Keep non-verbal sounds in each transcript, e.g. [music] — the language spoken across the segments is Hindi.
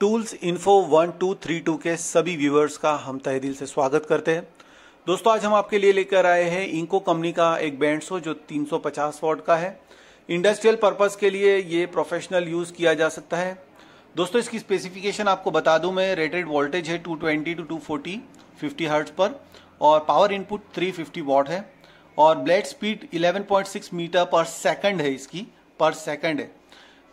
Tools info one two three two के सभी व्यूअर्स का हम तहे दिल से स्वागत करते हैं। दोस्तों, आज हम आपके लिए लेकर आए हैं इंको कंपनी का एक बैंड बैंडसो जो 350 वॉट का है। इंडस्ट्रियल पर्पस के लिए ये प्रोफेशनल यूज़ किया जा सकता है। दोस्तों, इसकी स्पेसिफिकेशन आपको बता दूँ मैं रेटेड वोल्टेज है 220 टू 240 50 हर्ट्ज पर, और पावर इनपुट 350 वॉट है, और ब्लेड स्पीड 11.6 मीटर पर सेकंड है इसकी पर सेकंड है।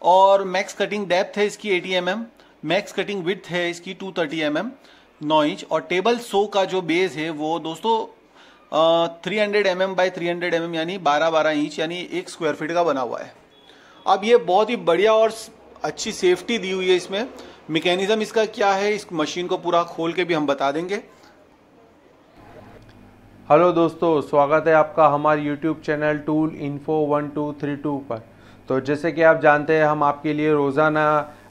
और मैक्स कटिंग डेप्थ है इसकी 80 M mm max cutting width है इसकी 230 थर्टी एम एम नौ इंच और टेबल सो का जो बेस है वो दोस्तों three hundred M M by three hundred M M यानी बारह बारह इंच यानी एक स्क्वायर फीट का बना हुआ है। अब ये बहुत ही बढ़िया और अच्छी सेफ्टी दी हुई है इसमें। मैकेनिज्म इसका क्या है, इस मशीन को पूरा खोल के भी हम बता देंगे। हेलो दोस्तों, स्वागत है आपका हमारे YouTube channel tool info one two three two पर। तो जैसे कि आप जानते हैं, हम आपके लिए रोज़ाना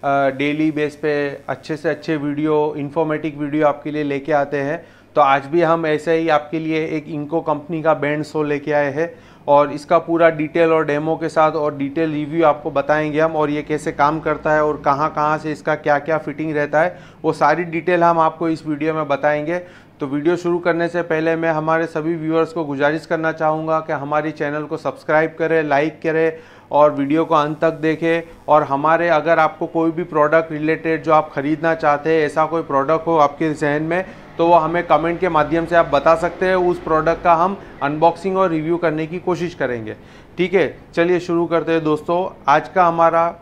डेली बेस पे अच्छे से अच्छे वीडियो इन्फॉर्मेटिव वीडियो आपके लिए लेके आते हैं। तो आज भी हम ऐसे ही आपके लिए एक इंको कंपनी का बैंड शो लेके आए हैं और इसका पूरा डिटेल और डेमो के साथ और डिटेल रिव्यू आपको बताएँगे हम और ये कैसे काम करता है और कहाँ कहाँ से इसका क्या क्या फिटिंग रहता है, वो सारी डिटेल हम आपको इस वीडियो में बताएँगे। तो वीडियो शुरू करने से पहले मैं हमारे सभी व्यूअर्स को गुजारिश करना चाहूँगा कि हमारी चैनल को सब्सक्राइब करें लाइक करें और वीडियो को अंत तक देखें। और हमारे अगर आपको कोई भी प्रोडक्ट रिलेटेड जो आप ख़रीदना चाहते हैं, ऐसा कोई प्रोडक्ट हो आपके जहन में तो वो हमें कमेंट के माध्यम से आप बता सकते हैं। उस प्रोडक्ट का हम अनबॉक्सिंग और रिव्यू करने की कोशिश करेंगे। ठीक है? चलिए शुरू करते हैं दोस्तों। आज का हमारा,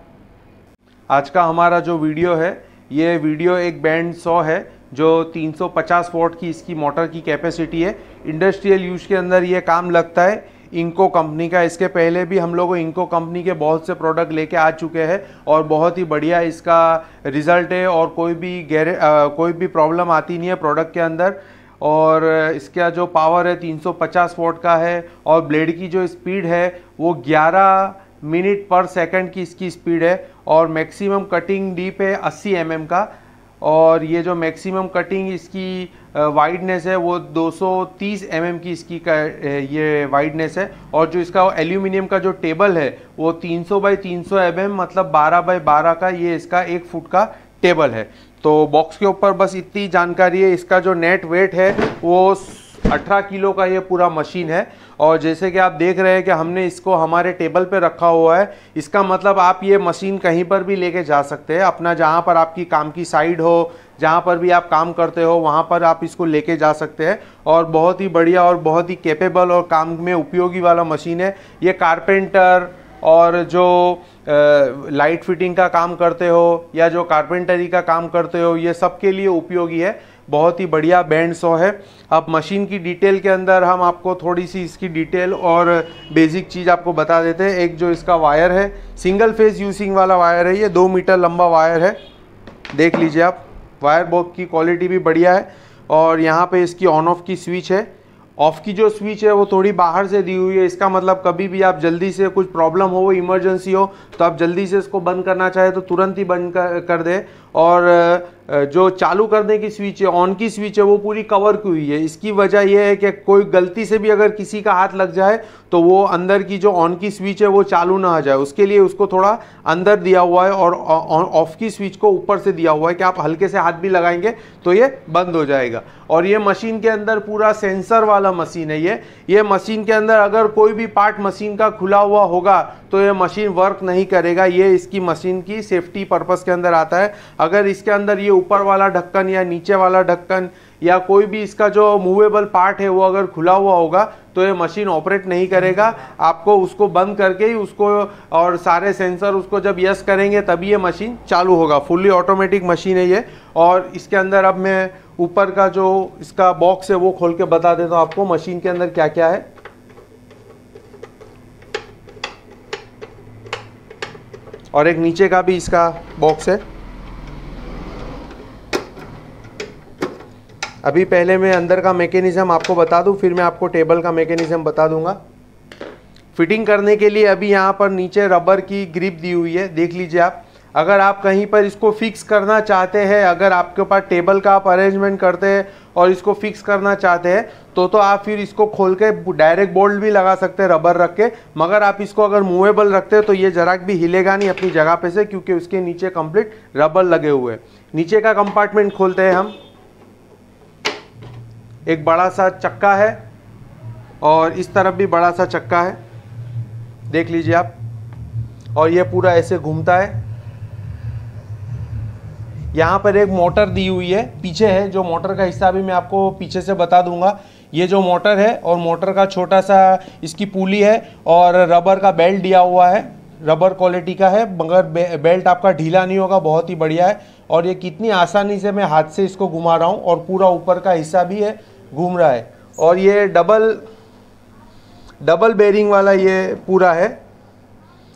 आज का हमारा जो वीडियो है, ये वीडियो एक बैंड सौ है, जो 350 वोट की इसकी मोटर की कैपेसिटी है। इंडस्ट्रियल यूज़ के अंदर ये काम लगता है। इंको कंपनी का। इसके पहले भी हम लोग इंको कंपनी के बहुत से प्रोडक्ट लेके आ चुके हैं और बहुत ही बढ़िया इसका रिज़ल्ट है और कोई भी गैरे कोई भी प्रॉब्लम आती नहीं है प्रोडक्ट के अंदर। और इसका जो पावर है 350 वोट का है और ब्लेड की जो स्पीड है वो 11 मिनट पर सेकंड की इसकी स्पीड है और मैक्सिमम कटिंग डीप है 80 एम mm का। और ये जो मैक्सिमम कटिंग इसकी वाइडनेस है, वो 230 एम mm की इसकी का ये वाइडनेस है। और जो इसका एल्यूमिनियम का जो टेबल है, वो 300 बाई 300 एम mm मतलब 12 बाई 12 का ये इसका एक फुट का टेबल है। तो बॉक्स के ऊपर बस इतनी जानकारी है, इसका जो नेट वेट है, वो 18 किलो का ये पूरा मशीन है। और जैसे कि आप देख रहे हैं कि हमने इसको हमारे टेबल पे रखा हुआ है, इसका मतलब आप ये मशीन कहीं पर भी लेके जा सकते हैं, अपना जहाँ पर आपकी काम की साइड हो, जहाँ पर भी आप काम करते हो, वहाँ पर आप इसको लेके जा सकते हैं। और बहुत ही बढ़िया और बहुत ही कैपेबल और काम में उपयोगी वाला मशीन है। ये कारपेंटर और जो लाइट फिटिंग का काम करते हो या जो कारपेंटरी का काम करते हो, ये सबके लिए उपयोगी है। बहुत ही बढ़िया बैंड सो है। अब मशीन की डिटेल के अंदर हम आपको थोड़ी सी इसकी डिटेल और बेसिक चीज़ आपको बता देते हैं। एक जो इसका वायर है सिंगल फ़ेज़ यूसिंग वाला वायर है ये दो मीटर लंबा वायर है। देख लीजिए आप वायर बहुत की क्वालिटी भी बढ़िया है और यहाँ पे इसकी ऑन ऑफ़ की स्विच है। ऑफ़ की जो स्विच है वो थोड़ी बाहर से दी हुई है। इसका मतलब कभी भी आप जल्दी से कुछ प्रॉब्लम हो इमरजेंसी हो तो आप जल्दी से इसको बंद करना चाहे तो तुरंत ही बंद कर, कर दे। और जो चालू करने की स्विच है ऑन की स्विच है, वो पूरी कवर की हुई है। इसकी वजह यह है कि कोई गलती से भी अगर किसी का हाथ लग जाए तो वो अंदर की जो ऑन की स्विच है, वो चालू ना आ जाए। उसके लिए उसको थोड़ा अंदर दिया हुआ है और ऑफ़ की स्विच को ऊपर से दिया हुआ है कि आप हल्के से हाथ भी लगाएँगे तो ये बंद हो जाएगा। और ये मशीन के अंदर पूरा सेंसर वाला मशीन है ये। ये मशीन के अंदर अगर कोई भी पार्ट मशीन का खुला हुआ होगा तो ये मशीन वर्क नहीं करेगा। ये इसकी मशीन की सेफ्टी पर्पज़ के अंदर आता है। अगर इसके अंदर ये ऊपर वाला ढक्कन या नीचे वाला ढक्कन या कोई भी इसका जो मूवेबल पार्ट है, वो अगर खुला हुआ होगा तो ये मशीन ऑपरेट नहीं करेगा। आपको उसको बंद करके ही उसको और सारे सेंसर उसको जब यस करेंगे, तभी ये मशीन चालू होगा। फुल्ली ऑटोमेटिक मशीन है ये। और इसके अंदर अब मैं ऊपर का जो इसका बॉक्स है, वो खोल के बता देता हूँ आपको मशीन के अंदर क्या क्या है। और एक नीचे का भी इसका बॉक्स है। अभी पहले मैं अंदर का मैकेनिज़्म आपको बता दूँ, फिर मैं आपको टेबल का मैकेनिज़्म बता दूँगा। फिटिंग करने के लिए अभी यहाँ पर नीचे रबर की ग्रिप दी हुई है, देख लीजिए आप। अगर आप कहीं पर इसको फिक्स करना चाहते हैं, अगर आपके पास टेबल का आप अरेंजमेंट करते हैं और इसको फिक्स करना चाहते हैं तो तो आप फिर इसको खोल के डायरेक्ट बोल्ट भी लगा सकते हैं रबर रख के। मगर आप इसको अगर मूवेबल रखते हैं तो ये जरा भी हिलेगा नहीं अपनी जगह पे से, क्योंकि उसके नीचे कंप्लीट रबर लगे हुए हैं। नीचे का कंपार्टमेंट खोलते हैं हम। एक बड़ा सा चक्का है और इस तरफ़ भी बड़ा सा चक्का है। देख लीजिए आप। और ये पूरा ऐसे घूमता है। यहाँ पर एक मोटर दी हुई है। पीछे है जो मोटर का हिस्सा भी मैं आपको पीछे से बता दूँगा। ये जो मोटर है और मोटर का छोटा सा इसकी पुली है और रबर का बेल्ट दिया हुआ है। रबर क्वालिटी का है मगर बे, बेल्ट आपका ढीला नहीं होगा बहुत ही बढ़िया है। और ये कितनी आसानी से मैं हाथ से इसको घुमा रहा हूँ और पूरा ऊपर का हिस्सा भी है। घूम रहा है। और ये डबल डबल बेरिंग वाला ये पूरा है।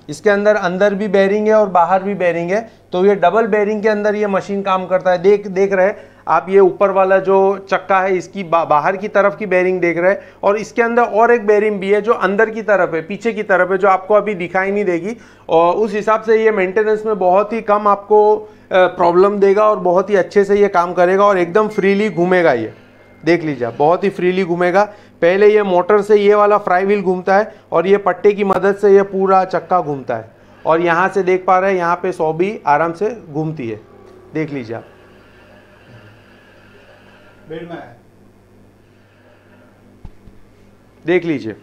इसके अंदर अंदर भी बेरिंग है और बाहर भी बेरिंग है। तो ये डबल बेरिंग के अंदर ये मशीन काम करता है। देख देख रहे हैं? आप ये ऊपर वाला जो चक्का है इसकी बा, बाहर की तरफ़ की बेरिंग देख रहे हैं। और इसके अंदर और एक बेरिंग भी है जो अंदर की तरफ़ है पीछे की तरफ़ है जो आपको अभी दिखाई नहीं देगी। और उस हिसाब से ये मेंटेनेंस में बहुत ही कम आपको प्रॉब्लम देगा और बहुत ही अच्छे से ये काम करेगा और एकदम फ्रीली घूमेगा ये। देख लीजिए बहुत ही फ्रीली घूमेगा। पहले ये मोटर से ये वाला फ्राई व्हील घूमता है और ये पट्टे की मदद से ये पूरा चक्का घूमता है। और यहाँ से देख पा रहे हैं यहाँ पे सौ भी आराम से घूमती है। देख लीजिए आप। देख लीजिए।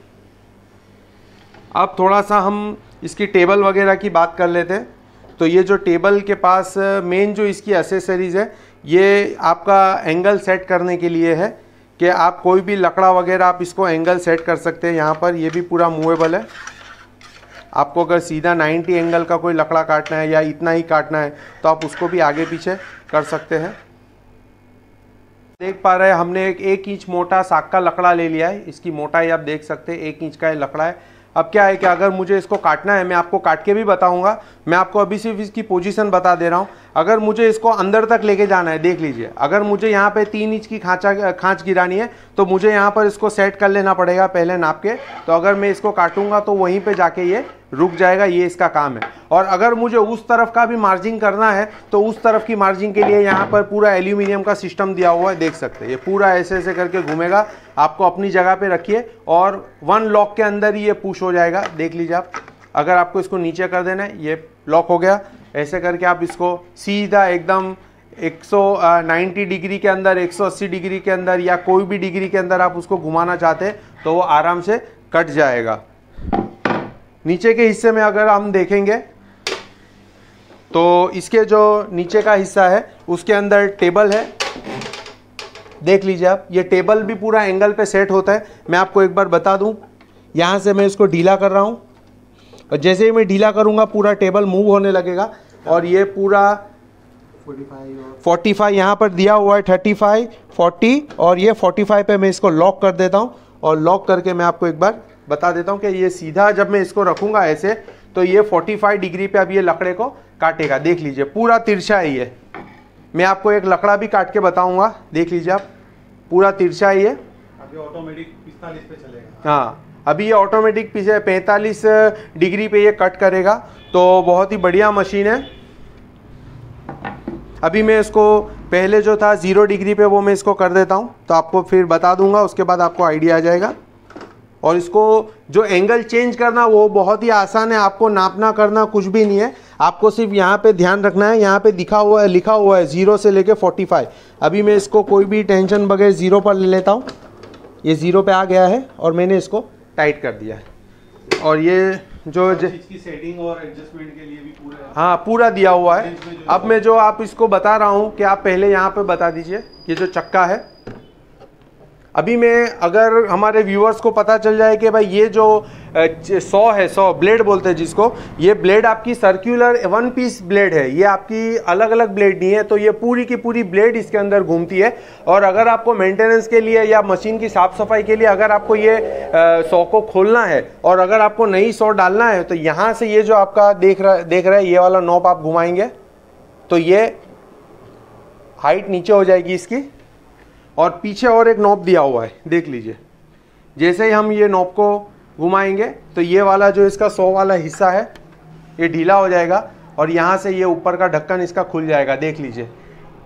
अब थोड़ा सा हम इसकी टेबल वगैरह की बात कर लेते हैं। तो ये जो टेबल के पास मेन जो इसकी एसेसरीज है ये आपका एंगल सेट करने के लिए है कि आप कोई भी लकड़ा वगैरह आप इसको एंगल सेट कर सकते हैं। यहाँ पर ये भी पूरा मूवेबल है। आपको अगर सीधा 90 एंगल का कोई लकड़ा काटना है या इतना ही काटना है तो आप उसको भी आगे पीछे कर सकते हैं। देख पा रहे हैं, हमने एक एक इंच मोटा साग का लकड़ा ले लिया है। इसकी मोटाई आप देख सकते हैं, एक इंच का ये लकड़ा है। अब क्या है कि अगर मुझे इसको काटना है, मैं आपको काट के भी बताऊँगा। मैं आपको अभी सिर्फ़ इसकी पोजीशन बता दे रहा हूँ। अगर मुझे इसको अंदर तक लेके जाना है, देख लीजिए। अगर मुझे यहाँ पे तीन इंच की खाँचा, खाँच गिरानी है तो मुझे यहाँ पर इसको सेट कर लेना पड़ेगा पहले नाप के। तो अगर मैं इसको काटूँगा तो वहीं पे जाके ये रुक जाएगा, ये इसका काम है। और अगर मुझे उस तरफ़ का भी मार्जिंग करना है तो उस तरफ़ की मार्जिंग के लिए यहाँ पर पूरा एल्यूमिनियम का सिस्टम दिया हुआ है, देख सकते ये पूरा ऐसे ऐसे करके घूमेगा। आपको अपनी जगह पे रखिए और वन लॉक के अंदर ही ये पुश हो जाएगा। देख लीजिए आप। अगर आपको इसको नीचे कर देना है, ये लॉक हो गया। ऐसे करके आप इसको सीधा एकदम 190 डिग्री के अंदर 180 डिग्री के अंदर या कोई भी डिग्री के अंदर आप उसको घुमाना चाहते हैं तो वो आराम से कट जाएगा। नीचे के हिस्से में अगर हम देखेंगे तो इसके जो नीचे का हिस्सा है, उसके अंदर टेबल है। देख लीजिए आप, ये टेबल भी पूरा एंगल पे सेट होता है। मैं आपको एक बार बता दूँ, यहाँ से मैं इसको ढीला कर रहा हूँ। और जैसे ही मैं ढीला करूँगा, पूरा टेबल मूव होने लगेगा। और ये पूरा 45 फाइव यहाँ पर दिया हुआ है 35 40 और ये 45 पे मैं इसको लॉक कर देता हूँ। और लॉक करके मैं आपको एक बार बता देता हूँ कि ये सीधा जब मैं इसको रखूँगा ऐसे तो ये 45 डिग्री पे अब ये लकड़े को काटेगा। देख लीजिए पूरा तिरछा है ये। मैं आपको एक लकड़ा भी काट के बताऊँगा। देख लीजिए आप पूरा तिरछा है ये। ऑटोमेटिक पिस्तालीस पे चलेगा। हाँ अभी ये ऑटोमेटिक पीछे पैंतालीस डिग्री पे ये कट करेगा। तो बहुत ही बढ़िया मशीन है। अभी मैं इसको, पहले जो था ज़ीरो डिग्री पे वो मैं इसको कर देता हूँ। तो आपको फिर बता दूँगा, उसके बाद आपको आइडिया आ जाएगा। और इसको जो एंगल चेंज करना, वो बहुत ही आसान है। आपको नापना, करना कुछ भी नहीं है। आपको सिर्फ़ यहाँ पे ध्यान रखना है। यहाँ पे दिखा हुआ है, लिखा हुआ है, ज़ीरो से लेके फोर्टी फाइव। अभी मैं इसको कोई भी टेंशन बगैर ज़ीरो पर ले लेता हूँ। ये ज़ीरो पे आ गया है और मैंने इसको टाइट कर दिया है। और ये जो सेटिंग और एडजस्टमेंट के लिए भी पूरा हाँ। पूरा दिया हुआ है। अब मैं जो आप इसको बता रहा हूँ कि आप पहले यहाँ पे बता दीजिए ये जो चक्का है। अभी मैं, अगर हमारे व्यूअर्स को पता चल जाए कि भाई ये जो सौ है, सौ ब्लेड बोलते हैं जिसको, ये ब्लेड आपकी सर्कुलर वन पीस ब्लेड है। ये आपकी अलग अलग ब्लेड नहीं है तो ये पूरी की पूरी ब्लेड इसके अंदर घूमती है। और अगर आपको मेंटेनेंस के लिए या मशीन की साफ़ सफ़ाई के लिए अगर आपको ये सौ को खोलना है, और अगर आपको नई सौ डालना है तो यहाँ से ये जो आपका देख रहा देख रहा है, ये वाला नॉप आप घुमाएँगे तो ये हाइट नीचे हो जाएगी इसकी। और पीछे और एक नॉब दिया हुआ है, देख लीजिए। जैसे ही हम ये नॉब को घुमाएँगे तो ये वाला जो इसका सौ वाला हिस्सा है, ये ढीला हो जाएगा और यहाँ से ये ऊपर का ढक्कन इसका खुल जाएगा, देख लीजिए।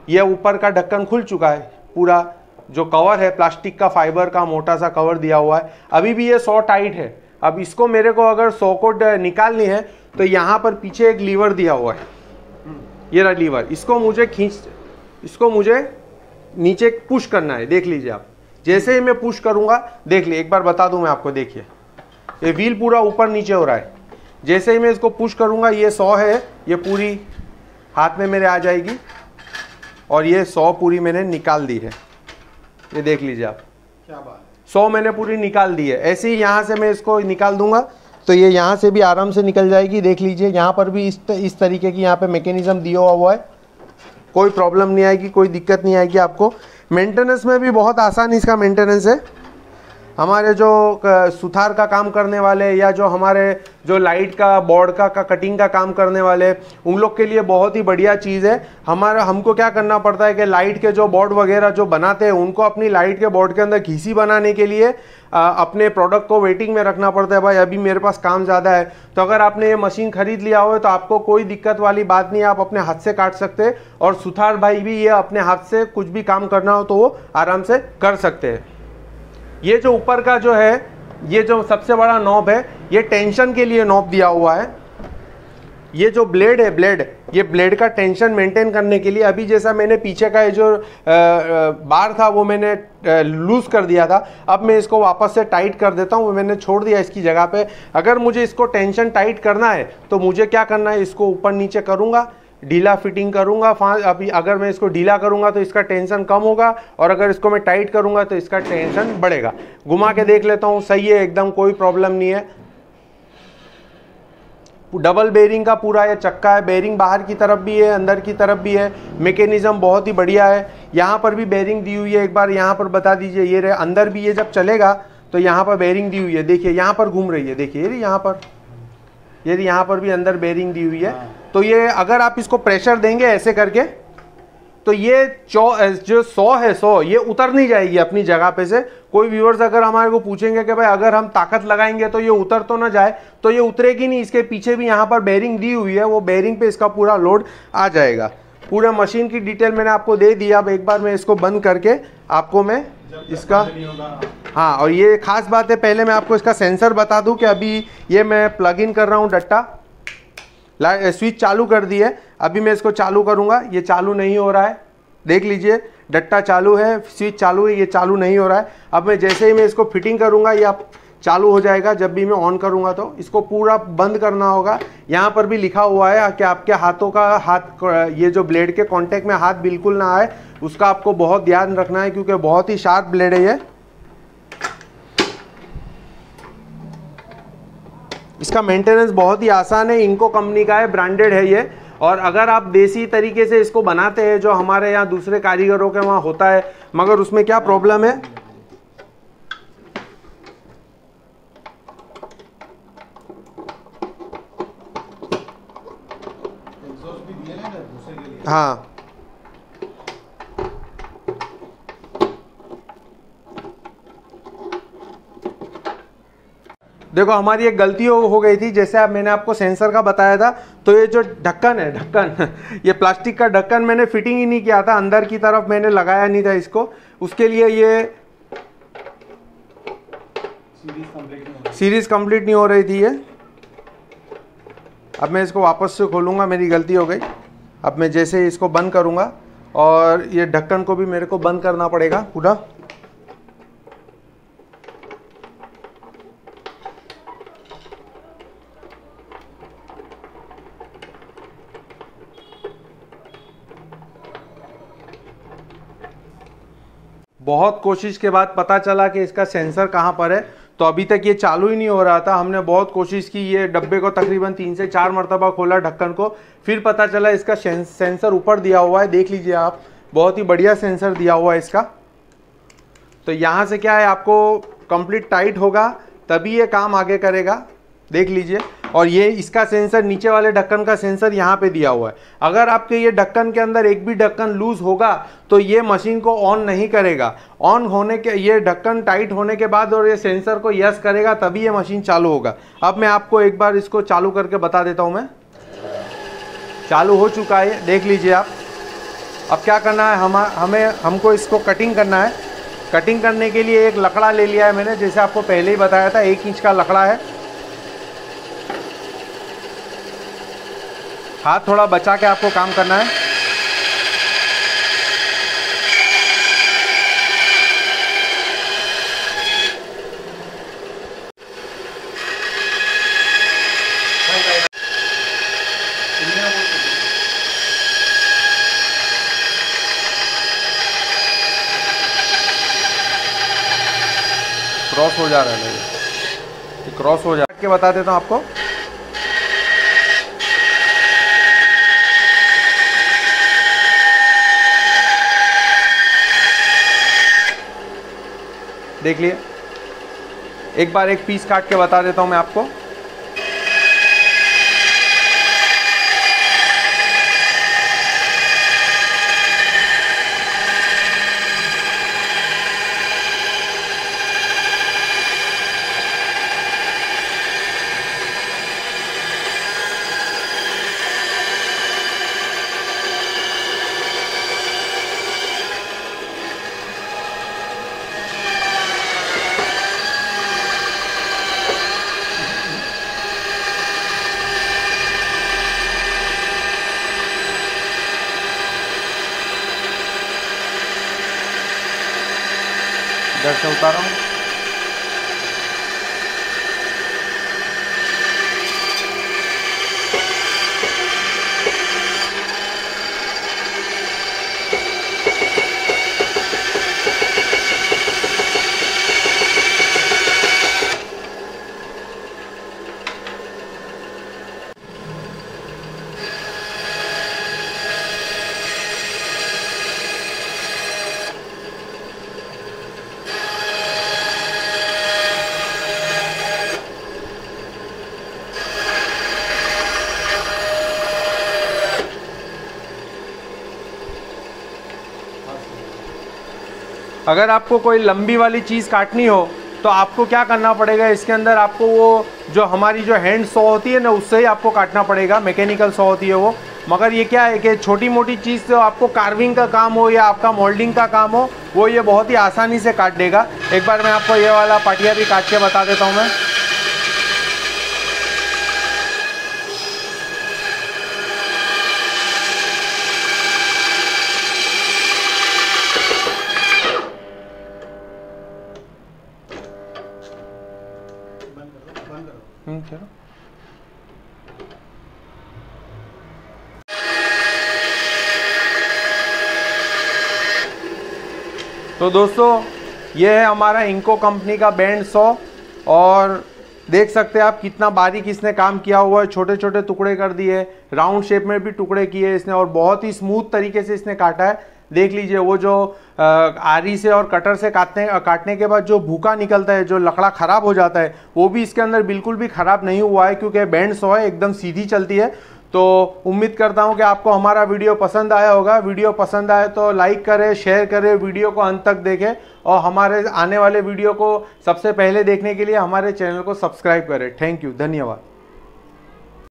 ये ऊपर का ढक्कन खुल चुका है, पूरा जो कवर है, प्लास्टिक का फाइबर का मोटा सा कवर दिया हुआ है। अभी भी ये सौ टाइट है। अब इसको मेरे को अगर सौ को निकालनी है तो यहाँ पर पीछे एक लीवर दिया हुआ है। ये रहा लीवर। इसको मुझे खींच इसको मुझे नीचे पुश करना है देख लीजिए आप। जैसे ही मैं पुश करूँगा देख लीजिए एक बार बता दूँ मैं आपको देखिए। ये व्हील पूरा ऊपर नीचे हो रहा है। जैसे ही मैं इसको पुश करूँगा ये सौ है ये पूरी हाथ में मेरे आ जाएगी और ये सौ पूरी मैंने निकाल दी है। ये देख लीजिए आप। क्या बात सौ मैंने पूरी निकाल दी है। ऐसे ही यहाँ से मैं इसको निकाल दूँगा तो ये यहाँ से भी आराम से निकल जाएगी। देख लीजिए यहाँ पर भी इस इस तरीके की यहाँ पे मैकेनिज्म दिया हुआ है। कोई प्रॉब्लम नहीं आएगी, कोई दिक्कत नहीं आएगी आपको। मेंटेनेंस में भी बहुत आसान इसका मेंटेनेंस है। हमारे जो सुथार का काम करने वाले या जो हमारे जो लाइट का बोर्ड का, का कटिंग का काम करने वाले उन लोग के लिए बहुत ही बढ़िया चीज़ है। हमारा हमको क्या करना पड़ता है कि लाइट के जो बोर्ड वगैरह जो बनाते हैं उनको अपनी लाइट के बोर्ड के अंदर घीसी बनाने के लिए आ, अपने प्रोडक्ट को वेटिंग में रखना पड़ता है भाई अभी मेरे पास काम ज़्यादा है। तो अगर आपने ये मशीन खरीद लिया हो तो आपको कोई दिक्कत वाली बात नहीं आप अपने हाथ से काट सकते और सुथार भाई भी ये अपने हाथ से कुछ भी काम करना हो तो वो आराम से कर सकते हैं। ये जो ऊपर का जो है, ये जो सबसे बड़ा नॉब है, ये टेंशन के लिए नॉब दिया हुआ है। ये जो ब्लेड है ब्लेड ये ब्लेड का टेंशन मेंटेन करने के लिए, अभी जैसा मैंने पीछे का ये जो बार था, वो मैंने लूज कर दिया था। अब मैं इसको वापस से टाइट कर देता हूँ मैंने छोड़ दिया इसकी जगह पे। अगर मुझे इसको टेंशन टाइट करना है तो मुझे क्या करना है, इसको ऊपर नीचे करूँगा। ढीला फिटिंग करूँगा अभी अगर मैं इसको ढीला करूँगा तो इसका टेंशन कम होगा और अगर इसको मैं टाइट करूँगा तो इसका टेंशन बढ़ेगा। घुमा के देख लेता हूँ, सही है, एकदम कोई प्रॉब्लम नहीं है। डबल बेरिंग का पूरा यह चक्का है बेरिंग बाहर की तरफ़ भी है, अंदर की तरफ़ भी है, मेकेनिज़्म बहुत ही बढ़िया है। यहाँ पर भी बेरिंग दी हुई है, एक बार यहाँ पर बता दीजिए, ये रहे, अंदर भी ये जब चलेगा तो यहाँ पर बेरिंग दी हुई है, देखिए, यहाँ पर घूम रही है, देखिए यहाँ पर। ये यहाँ पर भी अंदर बेरिंग दी हुई है हाँ। तो ये अगर आप इसको प्रेशर देंगे ऐसे करके तो ये जो सौ है सौ ये उतर नहीं जाएगी अपनी जगह पे से। कोई व्यूअर्स अगर हमारे को पूछेंगे कि भाई अगर हम ताकत लगाएँगे तो ये उतर तो ना जाए तो ये उतरेगी नहीं। इसके पीछे भी यहाँ पर बेरिंग दी हुई है वो बेरिंग पे इसका पूरा लोड आ जाएगा। पूरा मशीन की डिटेल मैंने आपको दे दी। अब एक बार मैं इसको बंद करके आपको मैं इसका? हाँ और ये खास बात है, पहले मैं आपको इसका सेंसर बता दूँ कि अभी ये मैं प्लग इन कर रहा हूँ डट्टा। स्विच चालू कर दी है। अभी मैं इसको चालू करूँगा, ये चालू नहीं हो रहा है। देख लीजिए, डट्टा चालू है स्विच चालू है, ये चालू नहीं हो रहा है। अब मैं जैसे ही मैं इसको फिटिंग करूँगा, ये आप चालू हो जाएगा, जब भी मैं ऑन करूँगा तो। इसको पूरा बंद करना होगा। यहाँ पर भी लिखा हुआ है कि आपके हाथों का हाथ ये जो ब्लेड के कांटेक्ट में हाथ बिल्कुल ना आए। उसका आपको बहुत ध्यान रखना है क्योंकि बहुत ही शार्प ब्लेड है ये। इसका मेंटेनेंस बहुत ही आसान है इनको कंपनी का है ब्रांडेड है ये। और अगर आप देसी तरीके से इसको बनाते हैं जो हमारे यहाँ दूसरे कारीगरों के वहाँ होता है मगर उसमें क्या प्रॉब्लम है? हाँ। देखो हमारी एक गलती हो, हो गई थी जैसे आप मैंने आपको सेंसर का बताया था तो ये जो ढक्कन है ढक्कन [laughs] ये प्लास्टिक का ढक्कन मैंने फिटिंग ही नहीं किया था अंदर की तरफ़ मैंने लगाया नहीं था इसको। उसके लिए ये सीरीज़ कंप्लीट नहीं हो रही। थी ये। अब मैं इसको वापस से खोलूँगा मेरी गलती हो गई। अब मैं जैसे इसको बंद करूँगा और ये ढक्कन को भी मेरे को बंद करना पड़ेगा पूरा। बहुत कोशिश के बाद पता चला कि इसका सेंसर कहाँ पर है। तो अभी तक ये चालू ही नहीं हो रहा था। हमने बहुत कोशिश की, ये डब्बे को तकरीबन तीन से चार मरतबा खोला ढक्कन को। फिर पता चला इसका सेंसर ऊपर दिया हुआ है। देख लीजिए आप, बहुत ही बढ़िया सेंसर दिया हुआ है इसका। तो यहाँ से क्या है, आपको कंप्लीट टाइट होगा, तभी ये काम आगे करेगा। देख लीजिए। और ये इसका सेंसर, नीचे वाले ढक्कन का सेंसर यहाँ पे दिया हुआ है। अगर आपके ये ढक्कन के अंदर एक भी ढक्कन लूज होगा तो ये मशीन को ऑन नहीं करेगा। ऑन होने के, ये ढक्कन टाइट होने के बाद और ये सेंसर को यस करेगा, तभी ये मशीन चालू होगा। अब मैं आपको एक बार इसको चालू करके बता देता हूँ मैं। चालू हो चुका है, देख लीजिए आप। अब क्या करना है, हम, हमें, हमको इसको कटिंग करना है। कटिंग करने के लिए एक लकड़ा ले लिया है मैंने, जैसे आपको पहले ही बताया था, एक इंच का लकड़ा है। हाथ थोड़ा बचा के आपको काम करना है। क्रॉस हो जा रहा है। क्रॉस हो जा के बता देता हूँ आपको। देख लिए। एक बार एक पीस काट के बता देता हूँ मैं आपको। इधर से अगर आपको कोई लंबी वाली चीज़ काटनी हो तो आपको क्या करना पड़ेगा? इसके अंदर आपको वो जो हमारी जो हैंड सॉ होती है ना, उससे ही आपको काटना पड़ेगा। मैकेनिकल सॉ होती है वो। मगर ये क्या है कि छोटी मोटी चीज़ जो आपको कार्विंग का काम हो या आपका मोल्डिंग का काम हो, वो ये बहुत ही आसानी से काट देगा। एक बार मैं आपको ये वाला पाटिया भी काट के बता देता हूँ मैं। चलो तो दोस्तों, ये है हमारा इंको कंपनी का बैंड सौ और देख सकते हैं आप कितना बारीक इसने काम किया हुआ है। छोटे छोटे टुकड़े कर दिए राउंड शेप में भी टुकड़े किए इसने और बहुत ही स्मूथ तरीके से इसने काटा है। देख लीजिए, वो जो आरी से और कटर से काटने काटने के बाद जो भूखा निकलता है, जो लकड़ा खराब हो जाता है, वो भी इसके अंदर बिल्कुल भी खराब नहीं हुआ है, क्योंकि बैंड सौ है, एकदम सीधी चलती है। तो उम्मीद करता हूँ कि आपको हमारा वीडियो पसंद आया होगा। वीडियो पसंद आए तो लाइक करें, शेयर करें, वीडियो को अंत तक देखें, और हमारे आने वाले वीडियो को सबसे पहले देखने के लिए हमारे चैनल को सब्सक्राइब करें। थैंक यू, धन्यवाद।